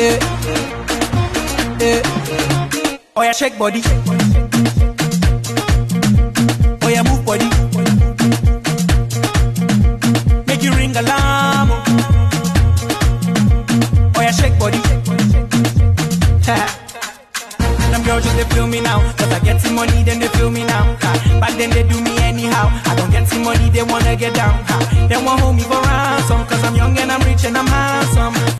Eh, eh, eh. Oh yeah, shake body. Oh yeah, move body. Make you ring alarm. Oh yeah, shake body. Them girls just they feel me now Cause I get some money then they feel me now ha. Back then they do me anyhow I don't get some money they wanna get down ha. They want hold me for ransom Cause I'm young and I'm rich and I'm handsome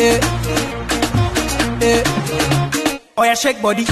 Eh, eh, eh. Oh yeah, shake body.